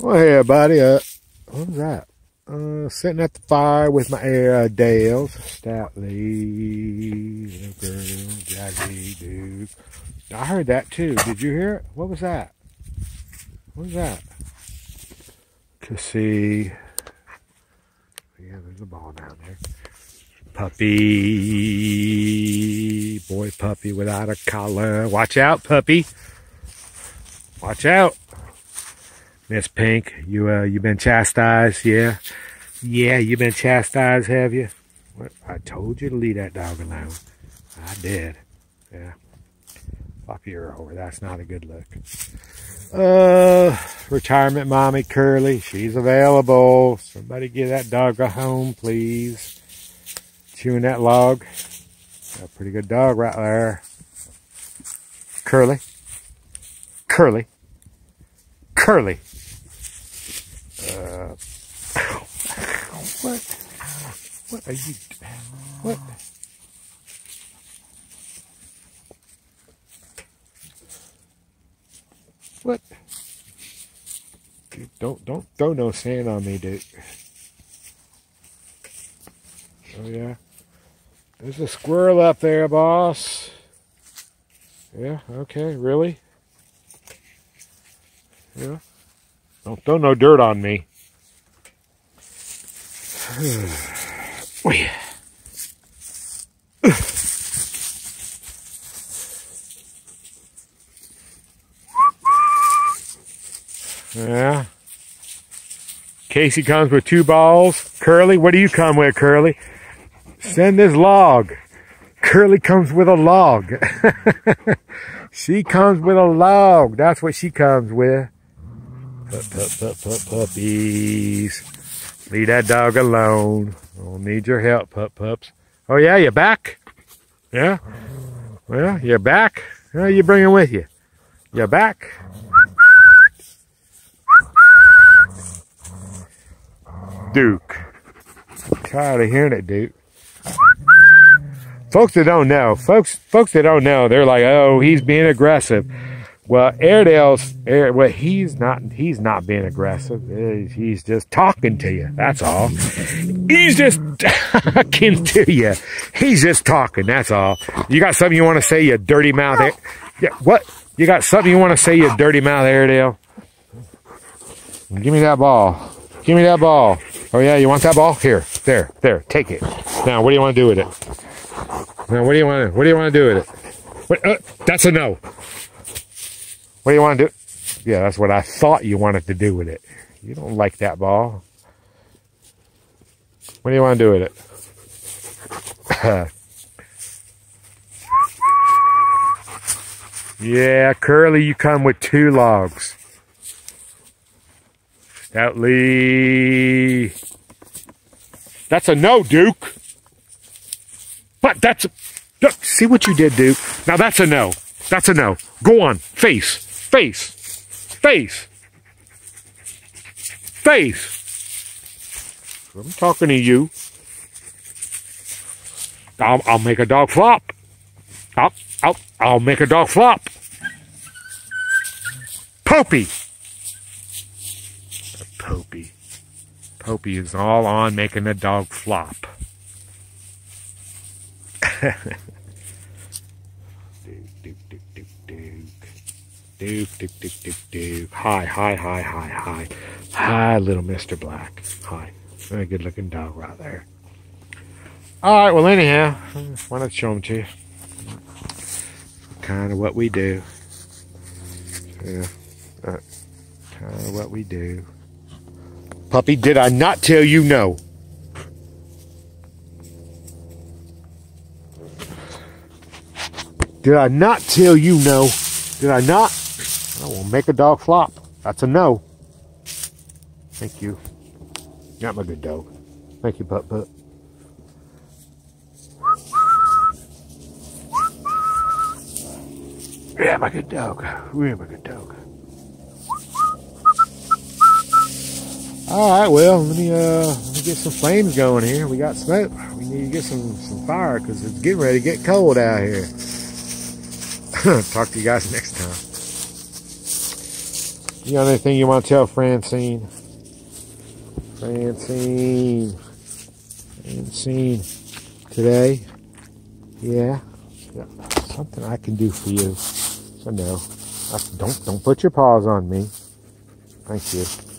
Well, hey, everybody. Uh, what was that? Uh, sitting at the fire with my air uh, Dales. Stoutly, girl, Jackie, dude. I heard that too. Did you hear it? What was that? What was that? To see. Yeah, there's a ball down there. Puppy. Boy puppy without a collar. Watch out, puppy. Watch out. Miss Pink, you uh, you been chastised, yeah? Yeah, you been chastised, have you? What? I told you to leave that dog alone. I did. Yeah. Flop your over. That's not a good look. Uh, retirement mommy Curly, she's available. Somebody get that dog a home, please. Chewing that log. Got a pretty good dog right there. Curly. Curly. Curly. Uh, what? What are you? What? What? Dude, don't don't throw no sand on me, dude. Oh yeah. There's a squirrel up there, boss. Yeah, okay, really? Yeah. Don't throw no dirt on me. oh, yeah. yeah. Casey comes with two balls. Curly, what do you come with, Curly? Send this log. Curly comes with a log. she comes with a log. That's what she comes with. Pup, pup, pup, pup, puppies. Leave that dog alone. I Don't need your help, pup, pups. Oh, yeah, you're back? Yeah? Well, you're back? Are you bringing with you? You're back? Duke. Tired of hearing it, Duke. Folks that don't know, folks, folks that don't know, they're like, oh, he's being aggressive. Well, Airedale's, Air, well, he's not, he's not being aggressive. He's just talking to you. That's all. He's just talking to you. He's just talking. That's all. You got something you want to say, you dirty mouth? Air, yeah, what? You got something you want to say, you dirty mouth, Airedale? Give me that ball. Give me that ball. Oh yeah, you want that ball? Here, there, there. Take it. Now, what do you want to do with it? Now, what do you want to? What do you want to do with it? What, uh, that's a no. What do you want to do? Yeah, that's what I thought you wanted to do with it. You don't like that ball. What do you want to do with it? yeah, Curly, you come with two logs. Stoutly. That's a no, Duke. But that's a, look, see what you did, Duke. Now that's a no. That's a no. Go on. Face. Face. Face. Face. I'm talking to you. I'll, I'll make a dog flop. I'll, I'll, I'll make a dog flop. Popey. Popey. Popey is all on making a dog flop. Duke, Duke, Duke, Duke, Duke. Hi, hi, hi, hi, hi. Hi, little Mr. Black. Hi. Very good looking dog right there. All right, well, anyhow, why not show them to you? Kind of what we do. Yeah, kind of what we do. Puppy, did I not tell you no? Did I not tell you no? Did I not? I will make a dog flop. That's a no. Thank you. Got my good dog. Thank you, Pup Pup. Yeah, my good dog. Yeah, my good dog. All right, well, let me uh, let me get some flames going here. We got smoke. We need to get some some fire because it's getting ready to get cold out here. Talk to you guys next time. You got anything you want to tell Francine? Francine. Francine. Today? Yeah? yeah. Something I can do for you. So no. Don't don't put your paws on me. Thank you.